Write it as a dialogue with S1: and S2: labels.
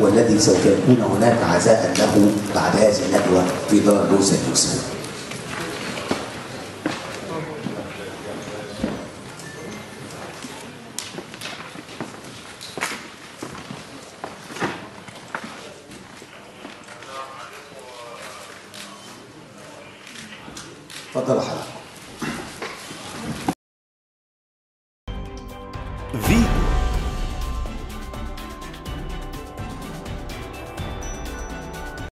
S1: والذي سوف يكون هناك عزاء له بعد هذه الندوة في دار بوسة يوسف تفضل حضرتك
S2: في